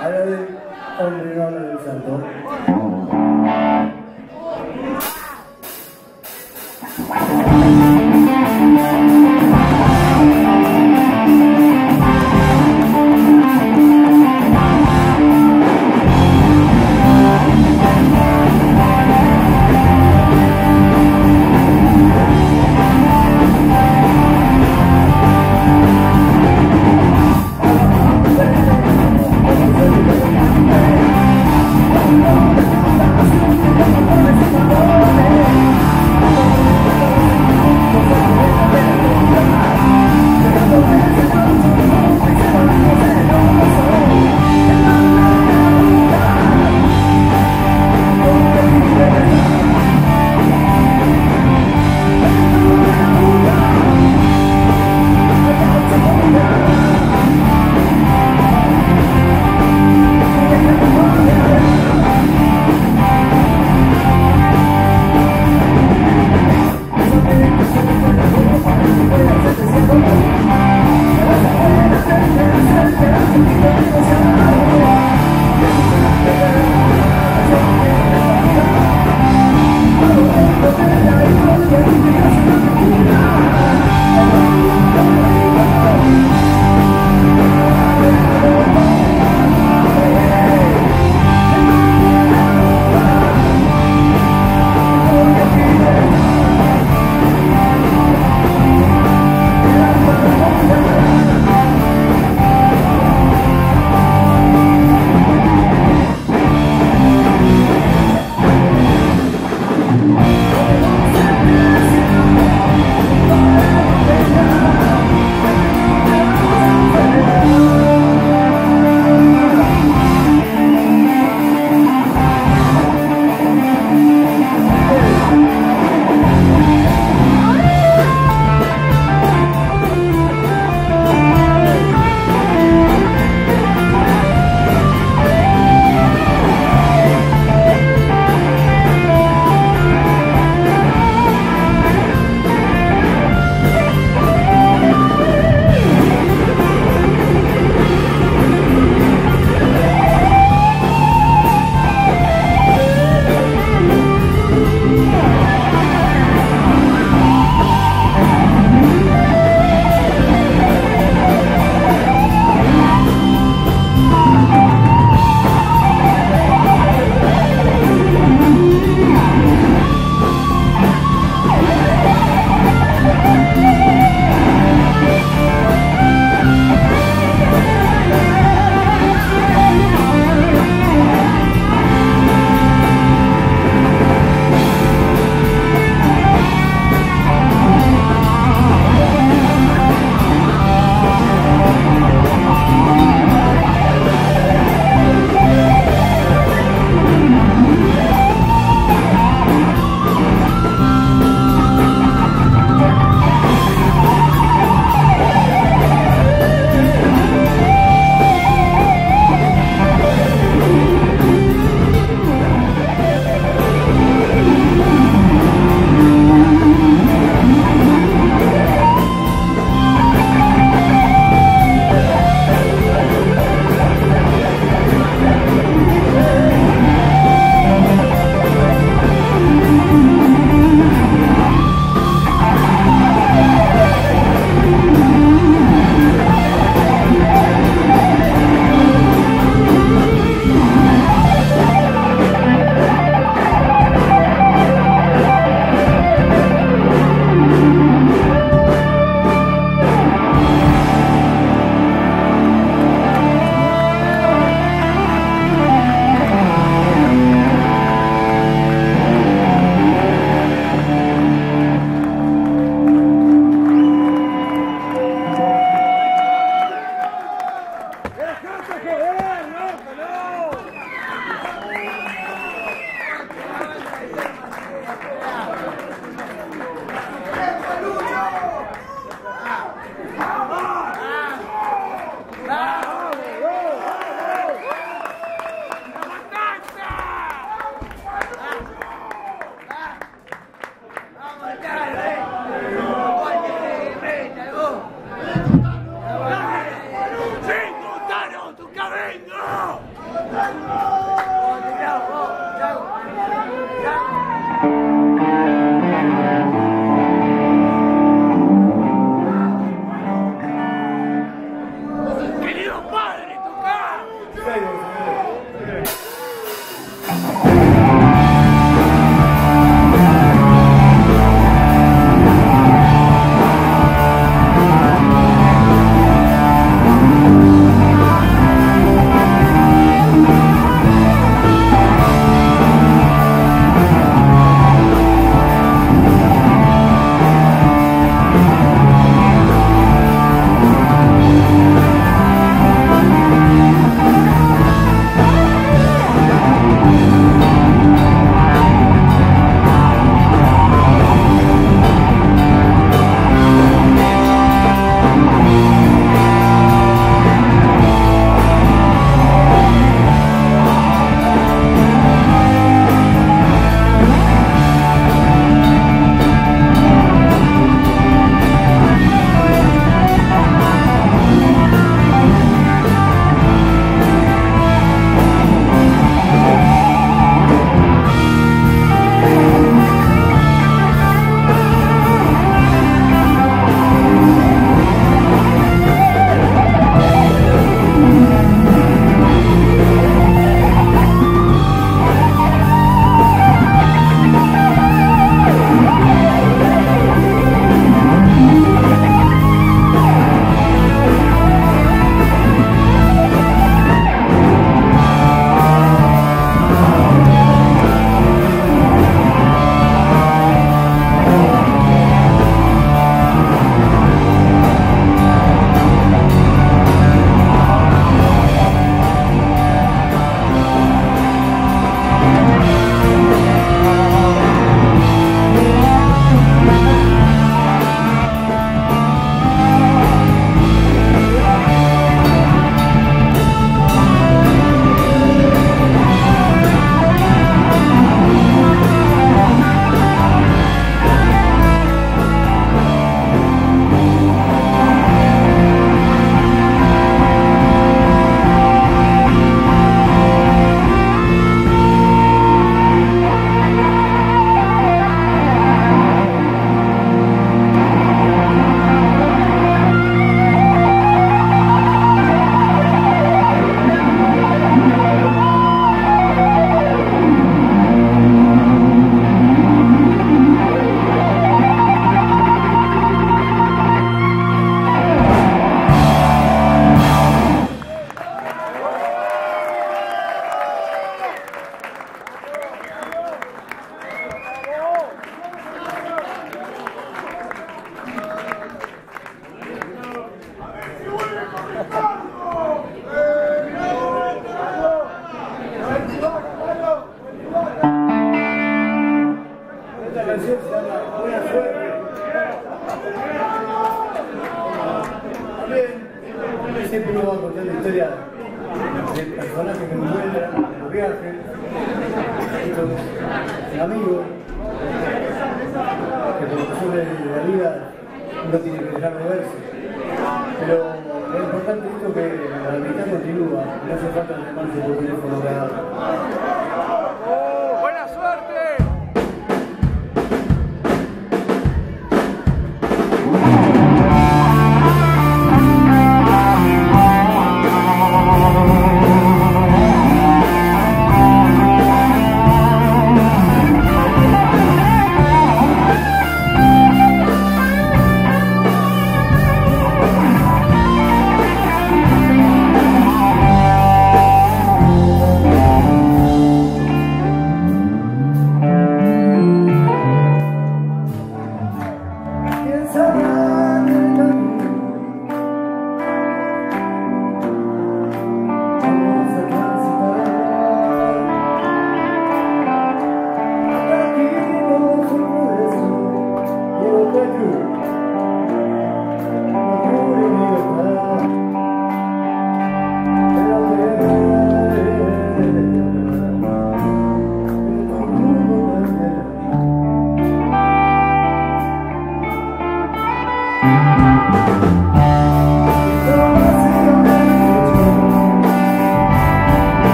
Habla de hombre, no habla del santo.